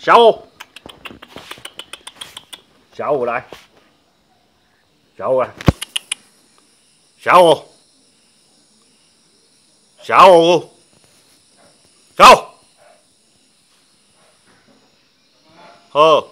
小五，小五来，小五来，小五，小五，走，好。